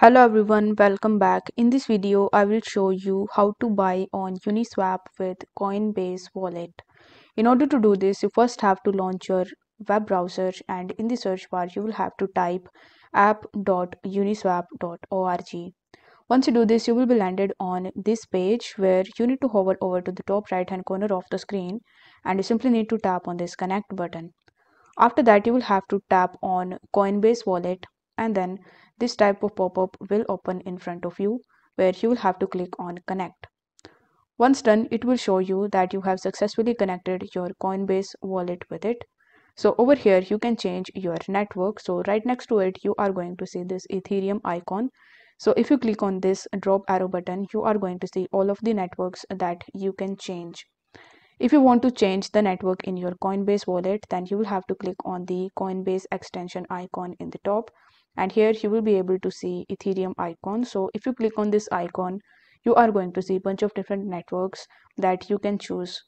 Hello everyone, welcome back. In this video, I will show you how to buy on Uniswap with Coinbase wallet. In order to do this, you first have to launch your web browser and in the search bar, you will have to type app.uniswap.org. Once you do this, you will be landed on this page where you need to hover over to the top right hand corner of the screen and you simply need to tap on this connect button. After that, you will have to tap on Coinbase wallet and then this type of pop-up will open in front of you where you will have to click on connect. Once done, it will show you that you have successfully connected your Coinbase wallet with it. So over here, you can change your network. So right next to it, you are going to see this Ethereum icon. So if you click on this drop arrow button, you are going to see all of the networks that you can change. If you want to change the network in your Coinbase wallet, then you will have to click on the Coinbase extension icon in the top. And here you will be able to see ethereum icon. So if you click on this icon you are going to see a bunch of different networks that you can choose.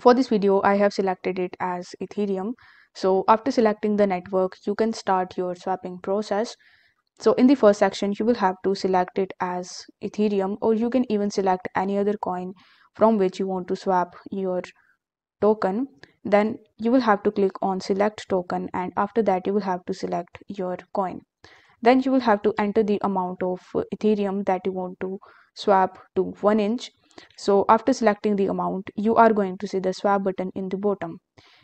For this video i have selected it as ethereum. So after selecting the network you can start your swapping process so in the first section you will have to select it as ethereum or you can even select any other coin from which you want to swap your token. Then you will have to click on select token and after that you will have to select your coin. Then you will have to enter the amount of ethereum that you want to swap to 1inch. So after selecting the amount you are going to see the swap button in the bottom.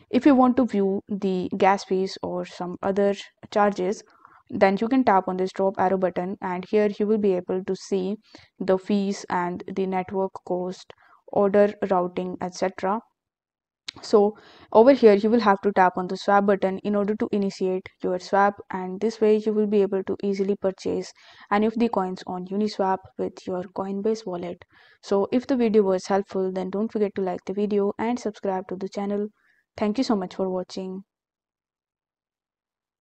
If you want to view the gas fees or some other charges then you can tap on this drop arrow button and here you will be able to see the fees and the network cost order routing etc so over here you will have to tap on the swap button in order to initiate your swap and this way you will be able to easily purchase any of the coins on uniswap with your coinbase wallet. So if the video was helpful then don't forget to like the video and subscribe to the channel. Thank you so much for watching